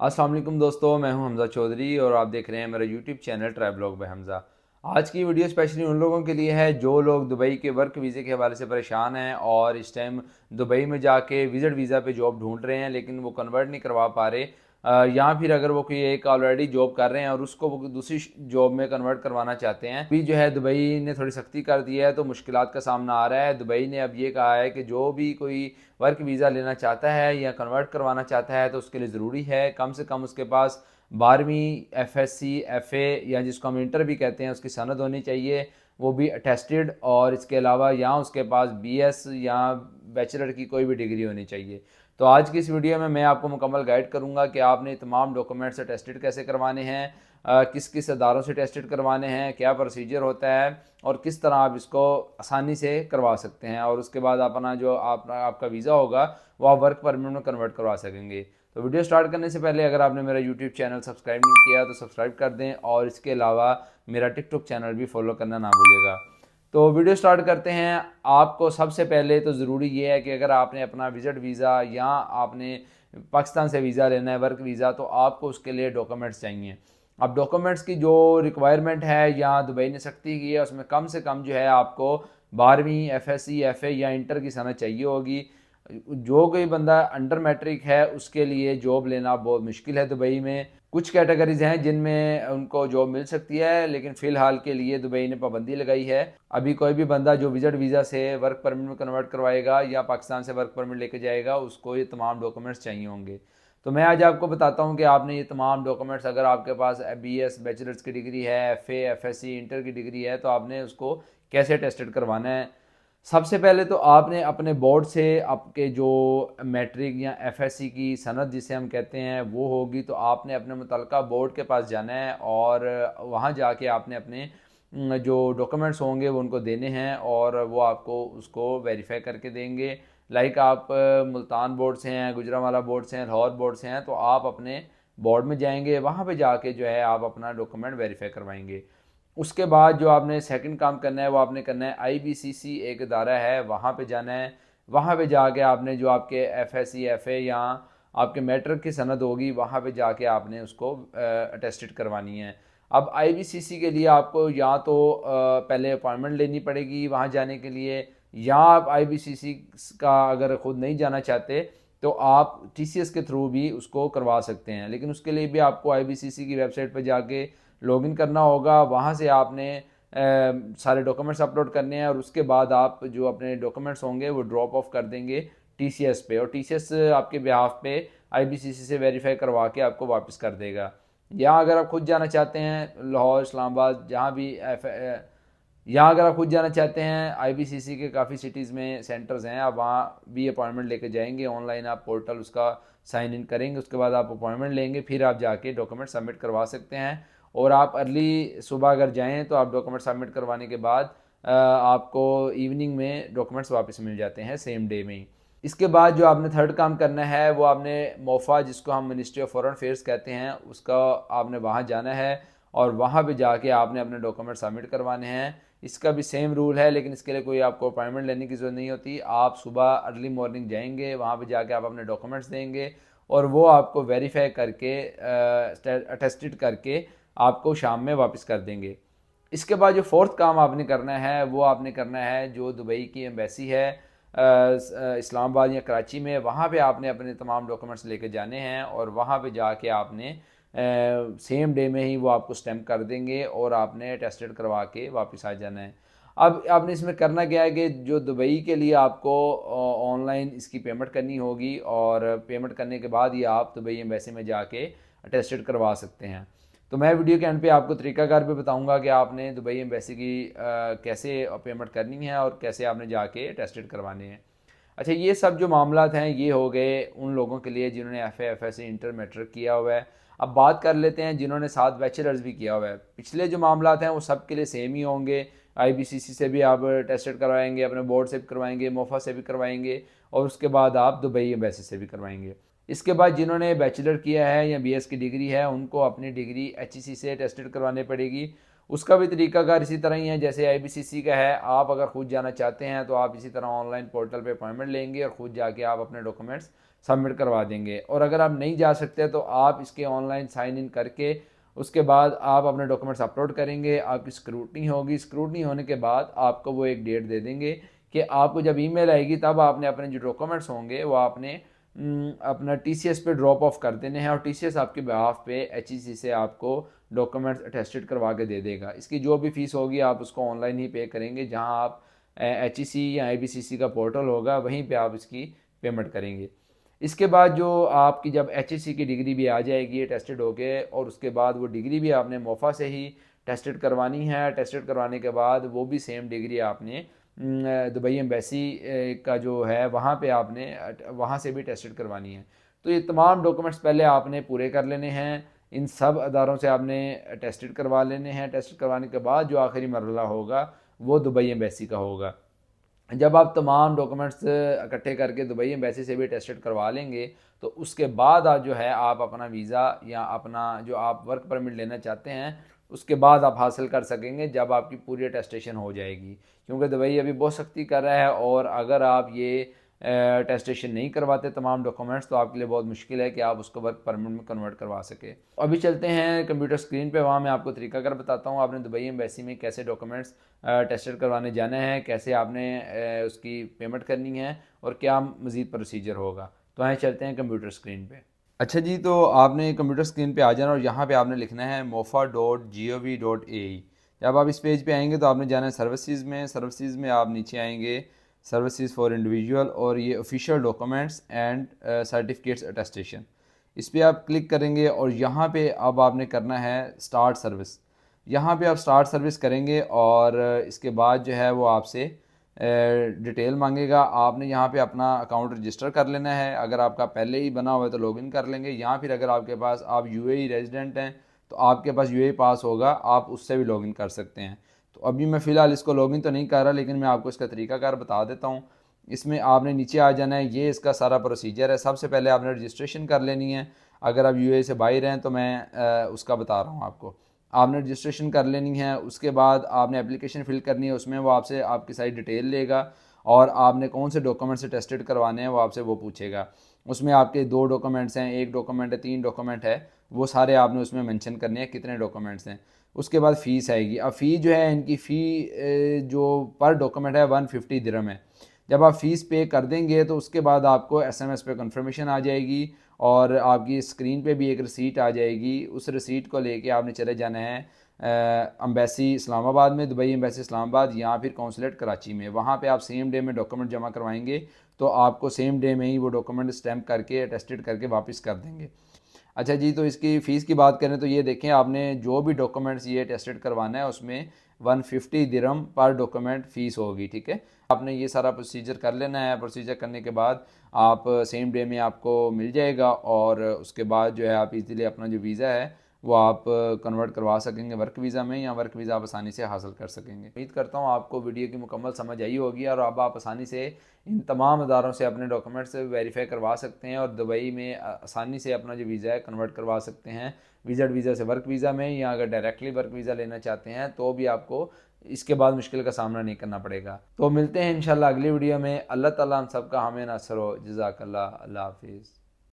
अस्सलाम वालेकुम दोस्तों, मैं हूँ हमज़ा चौधरी और आप देख रहे हैं मेरा YouTube channel travelogue by Hamza. आज की वीडियो स्पेशली उन लोगों के लिए है जो लोग दुबई के वर्क वीज़े के हवाले से परेशान हैं और इस टाइम दुबई में जाके विज़िट वीज़ा पे जॉब ढूंढ रहे हैं, लेकिन वो कन्वर्ट नहीं करवा पा रहे। या फिर अगर वो कोई एक ऑलरेडी जॉब कर रहे हैं और उसको वो दूसरी जॉब में कन्वर्ट करवाना चाहते हैं अभी जो है दुबई ने थोड़ी सख्ती कर दी है तो मुश्किल का सामना आ रहा है। दुबई ने अब ये कहा है कि जो भी कोई वर्क वीज़ा लेना चाहता है या कन्वर्ट करवाना चाहता है तो उसके लिए ज़रूरी है। कम से कम उसके पास बारहवीं F S C F A या जिसको हम इंटर भी कहते हैं, उसकी सनद होनी चाहिए। वो भी अटेस्टेड और इसके अलावा यहाँ उसके पास बी एस या बैचलर की कोई भी डिग्री होनी चाहिए। तो आज की इस वीडियो में मैं आपको मुकम्मल गाइड करूँगा कि आपने तमाम डॉक्यूमेंट्स टेस्टेड कैसे करवाने हैं किस किस अदारों से टेस्टेड करवाने हैं, क्या प्रोसीजर होता है और किस तरह आप इसको आसानी से करवा सकते हैं और उसके बाद अपना जो आप आपका वीज़ा होगा, वो आप वर्क परमिट में कन्वर्ट करवा सकेंगे। तो वीडियो स्टार्ट करने से पहले अगर आपने मेरा यूट्यूब चैनल सब्सक्राइब नहीं किया तो सब्सक्राइब कर दें और इसके अलावा मेरा टिकटॉक चैनल भी फॉलो करना ना भूलिएगा। तो वीडियो स्टार्ट करते हैं। आपको सबसे पहले तो ज़रूरी ये है कि अगर आपने अपना विज़िट वीज़ा या आपने पाकिस्तान से वीज़ा लेना है, वर्क वीज़ा तो आपको उसके लिए डॉक्यूमेंट्स चाहिए। अब डॉक्यूमेंट्स की जो रिक्वायरमेंट है या दुबई ने सख्ती की है, उसमें कम से कम जो है आपको बारहवीं F S C F A या इंटर की सनत चाहिए होगी। जो कोई बंदा अंडर मैट्रिक है, उसके लिए जॉब लेना बहुत मुश्किल है दुबई में। कुछ कैटेगरीज हैं जिनमें उनको जॉब मिल सकती है, लेकिन फ़िलहाल के लिए दुबई ने पाबंदी लगाई है। अभी कोई भी बंदा जो विज़िट वीज़ा से वर्क परमिट में कन्वर्ट करवाएगा या पाकिस्तान से वर्क परमिट लेके जाएगा, उसको ये तमाम डॉक्यूमेंट्स चाहिए होंगे। तो मैं आज आपको बताता हूँ कि आपने ये तमाम डॉक्यूमेंट्स अगर आपके पास बी एस बैचलर्स की डिग्री है F A F S C inter की डिग्री है तो आपने उसको कैसे टेस्टेड करवाना है। सबसे पहले तो आपने अपने बोर्ड से आपके जो मैट्रिक या एफएससी की सनद, जिसे हम कहते हैं, वो होगी। तो आपने अपने मुतल बोर्ड के पास जाना है और वहाँ जाके आपने अपने जो डॉक्यूमेंट्स होंगे, वो उनको देने हैं और वो आपको उसको वेरीफाई करके देंगे। लाइक आप, मुल्तान बोर्ड से हैं, गुजरावाला बोर्ड से हैं, लाहौर बोर्ड से हैं तो आप अपने बोर्ड में जाएँगे। वहाँ पे जाके जो है आप अपना डॉक्यूमेंट वेरीफाई करवाएँगे। उसके बाद जो आपने सेकंड काम करना है, वो आपने करना है आईबीसीसी एक अदारा है, वहाँ पे जाना है। वहाँ पे जाके आपने जो आपके एफ़ एस सी एफ़ या आपके मैट्रिक की सनद होगी, वहाँ पे जाके आपने उसको अटेस्टेड करवानी है। अब आईबीसीसी के लिए आपको या तो पहले अपॉइंटमेंट लेनी पड़ेगी वहाँ जाने के लिए, या आप आईबीसीसी का अगर ख़ुद नहीं जाना चाहते तो आप टीसीएस के थ्रू भी उसको करवा सकते हैं। लेकिन उसके लिए भी आपको आईबीसीसी की वेबसाइट पर जाके लॉगिन करना होगा, वहाँ से आपने सारे डॉक्यूमेंट्स अपलोड करने हैं और उसके बाद आप जो अपने डॉक्यूमेंट्स होंगे वो ड्रॉप ऑफ़ कर देंगे टीसीएस पे और टीसीएस आपके बिहाफ पे आईबीसीसी से वेरीफाई करवा के आपको वापस कर देगा। या अगर आप खुद जाना चाहते हैं, लाहौर, इस्लामाबाद, जहाँ भी एफ़ यहाँ अगर आप खुद जाना चाहते हैं आईबीसीसी के काफ़ी सिटीज़ में सेंटर्स हैं, आप वहाँ भी अपॉइंटमेंट लेके जाएँगे ऑनलाइन आप पोर्टल उसका साइन इन करेंगे, उसके बाद आप अपॉइंटमेंट लेंगे, फिर आप जाके डॉक्यूमेंट सबमिट करवा सकते हैं। और आप अर्ली सुबह अगर जाएँ तो आप डॉक्यूमेंट सबमिट करवाने के बाद आपको इवनिंग में डॉक्यूमेंट्स वापस मिल जाते हैं सेम डे में ही। इसके बाद जो आपने थर्ड काम करना है, वो आपने मोफा, जिसको हम मिनिस्ट्री ऑफ़ फॉरेन अफेयर्स कहते हैं, उसका आपने वहाँ जाना है और वहाँ पे जाके आपने अपने डॉक्यूमेंट सबमिट करवाने हैं। इसका भी सेम रूल है, लेकिन इसके लिए कोई आपको अपॉइंटमेंट लेने की ज़रूरत नहीं होती। आप सुबह अर्ली मॉर्निंग जाएँगे, वहाँ पे जाके आप अपने डॉक्यूमेंट्स देंगे और वो आपको वेरीफाई करके अटेस्टेड करके आपको शाम में वापस कर देंगे। इसके बाद जो फोर्थ काम आपने करना है, वो आपने करना है जो दुबई की एम्बेसी है इस्लामाबाद या कराची में, वहाँ पे आपने अपने तमाम डॉक्यूमेंट्स लेके जाने हैं और वहाँ पे जाके आपने सेम डे में ही वो आपको स्टैम्प कर देंगे और आपने टेस्टेड करवा के वापस आ जाना है। अब आपने इसमें करना क्या है कि जो दुबई के लिए आपको ऑनलाइन इसकी पेमेंट करनी होगी और पेमेंट करने के बाद ही आप दुबई एम्बेसी में जाके टेस्टेड करवा सकते हैं। तो मैं वीडियो के एंड पे आपको तरीकाकार भी बताऊँगा कि आपने दुबई एम्बेसी की आ, कैसे पेमेंट करनी है और कैसे आपने जाके टेस्टेड करवाने हैं। अच्छा ये सब जो मामला हैं ये हो गए उन लोगों के लिए जिन्होंने F F S inter matric किया हुआ है। अब बात कर लेते हैं जिन्होंने सात बैचलर्स भी किया हुआ है। पिछले जो मामला हैं वो सब के लिए सेम ही होंगे। आईबीसीसी से भी आप टेस्टेड करवाएँगे अपने बोर्ड से भी करवाएँगे मोफा से भी करवाएँगे और उसके बाद आप दुबई एम्बेसी से भी करवाएँगे। इसके बाद जिन्होंने बैचलर किया है या बीएस की डिग्री है, उनको अपनी डिग्री एच से टेस्टेड करवानी पड़ेगी। उसका भी तरीकाकार इसी तरह ही है, जैसे आईबीसीसी का है। आप अगर खुद जाना चाहते हैं तो आप इसी तरह ऑनलाइन पोर्टल पे अपॉइंटमेंट लेंगे और खुद जाके आप अपने डॉक्यूमेंट्स सबमिट करवा देंगे। और अगर आप नहीं जा सकते तो आप इसके ऑनलाइन साइन इन करके उसके बाद आप अपने डॉक्यूमेंट्स अपलोड करेंगे। आपकी स्क्रूटनी होगी। स्क्रूटनी होने के बाद आपको वो एक डेट दे देंगे कि आपको जब ईमेल आएगी, तब आपने अपने जो डॉक्यूमेंट्स होंगे, वो आपने अपना टी सी एस पे ड्रॉप ऑफ़ कर देने हैं और टी सी एस आपके बिहाफ पे एच ई सी से आपको डॉक्यूमेंट्स अटेस्टेड करवा के दे देगा। इसकी जो भी फ़ीस होगी, आप उसको ऑनलाइन ही पे करेंगे, जहाँ आप एच ई सी या आई बी सी सी का पोर्टल होगा, वहीं पर आप इसकी पेमेंट करेंगे। इसके बाद जो आपकी जब एच ई सी की डिग्री भी आ जाएगी टेस्टेड होके, और उसके बाद वो डिग्री भी आपने मोफा से ही टेस्टेड करवानी है टेस्टेड करवाने के बाद वो भी सेम डिग्री आपने दुबई एम्बेसी का जो है, वहाँ पे आपने, वहाँ से भी टेस्टेड करवानी है। तो ये तमाम डॉक्यूमेंट्स पहले आपने पूरे कर लेने हैं। इन सब अदारों से आपने टेस्टेड करवा लेने हैं। टेस्ट करवाने के बाद जो आखिरी मरला होगा, वो दुबई एम्बेसी का होगा। जब आप तमाम डॉक्यूमेंट्स इकट्ठे करके दुबई एम्बेसी से भी टेस्टेड करवा लेंगे तो उसके बाद आप जो है, आप अपना वीज़ा या अपना जो आप वर्क परमिट लेना चाहते हैं, उसके बाद आप हासिल कर सकेंगे जब आपकी पूरी टेस्टेशन हो जाएगी। क्योंकि दुबई अभी बहुत सख्ती कर रहा है और अगर आप ये टेस्टेशन नहीं करवाते तमाम डॉक्यूमेंट्स तो आपके लिए बहुत मुश्किल है कि आप उसको वर्क परमिट में कन्वर्ट करवा सके। अभी चलते हैं कंप्यूटर स्क्रीन पे, वहाँ मैं आपको तरीका कर बताता हूँ, आपने दुबई एम्बेसी में कैसे डॉक्यूमेंट्स टेस्टेड करवाने जाना है, कैसे आपने उसकी पेमेंट करनी है और क्या मज़ीद प्रोसीजर होगा। तो आए चलते हैं कंप्यूटर स्क्रीन पर अच्छा जी तो आपने कंप्यूटर स्क्रीन पर आ जाना और यहाँ पर आपने लिखना है MOFA dot G O V dot A जब आप इस पेज पे आएँगे तो आपने जाना है सर्विसज़ में सर्विसज़ में आप नीचे आएँगे सर्विसेज़ फॉर इंडिविजुअल और ये official documents and certificates attestation इस पर आप क्लिक करेंगे और यहाँ पे अब आपने करना है स्टार्ट सर्विस यहाँ पे आप स्टार्ट सर्विस करेंगे और इसके बाद जो है वो आपसे डिटेल uh, मांगेगा। आपने यहाँ पे अपना अकाउंट रजिस्टर कर लेना है। अगर आपका पहले ही बना हुआ है तो लॉगिन कर लेंगे। या फिर अगर आपके पास आप यू रेजिडेंट हैं तो आपके पास यू पास होगा। आप उससे भी लॉगिन कर सकते हैं। तो अभी मैं फ़िलहाल इसको लॉगिन तो नहीं कर रहा, लेकिन मैं आपको इसका तरीकाकार बता देता हूँ। इसमें आपने नीचे आ जाना है, ये इसका सारा प्रोसीजर है। सबसे पहले आपने रजिस्ट्रेशन कर लेनी है। अगर आप यू से बाहर हैं तो मैं उसका बता रहा हूँ आपको। आपने रजिस्ट्रेशन कर लेनी है, उसके बाद आपने एप्लीकेशन फिल करनी है, उसमें वो आपसे आपकी सारी डिटेल लेगा और आपने कौन से डॉक्यूमेंट से टेस्टेड करवाने हैं वो आपसे वो पूछेगा। उसमें आपके दो डॉक्यूमेंट्स हैं, एक डॉक्यूमेंट है, तीन डॉक्यूमेंट है, वो सारे आपने उसमें मेंशन करने हैं, कितने डॉक्यूमेंट्स हैं। उसके बाद फ़ीस आएगी। अब फ़ी जो है, इनकी फ़ी जो पर डॉक्यूमेंट है वन फिफ्टी दिरम है। जब आप फ़ीस पे कर देंगे तो उसके बाद आपको एसएमएस पे कंफर्मेशन आ जाएगी और आपकी स्क्रीन पे भी एक रसीट आ जाएगी। उस रसीट को लेके आपने चले जाना है अम्बेसी इस्लामाबाद में, दुबई अम्बेसी इस्लामाबाद या फिर कौंसलेट कराची में। वहाँ पे आप सेम डे में डॉक्यूमेंट जमा करवाएँगे तो आपको सेम डे में ही वो डॉक्यूमेंट स्टैम्प करके अटेस्टेड करके वापस कर देंगे। अच्छा जी तो इसकी फ़ीस की बात करें तो ये देखें, आपने जो भी डॉक्यूमेंट्स ये टेस्टेड करवाना है, उसमें 150 फिफ्टी पर डॉक्यूमेंट फ़ीस होगी, ठीक है? आपने ये सारा प्रोसीजर कर लेना है प्रोसीजर करने के बाद आप सेम डे में आपको मिल जाएगा और उसके बाद जो है आप इजीली अपना जो वीज़ा है वो आप कन्वर्ट करवा सकेंगे वर्क वीज़ा में या वर्क वीज़ा आप आसानी से हासिल कर सकेंगे। उम्मीद करता हूँ आपको वीडियो की मुकम्मल समझ आई होगी और अब आप आसानी से इन तमाम अदारों से अपने डॉक्यूमेंट्स वेरीफाई करवा सकते हैं और दुबई में आसानी से अपना जो वीज़ा है कन्वर्ट करवा सकते हैं। विज़ट वीज़ा से वर्क वीज़ा में या अगर डायरेक्टली वर्क वीज़ा लेना चाहते हैं तो भी आपको इसके बाद मुश्किल का सामना नहीं करना पड़ेगा। तो मिलते हैं इंशाल्लाह अगली वीडियो में। अल्लाह ताला हम सबका हमें नसर हो। जजाकल्ला अल्लाह हाफिज़।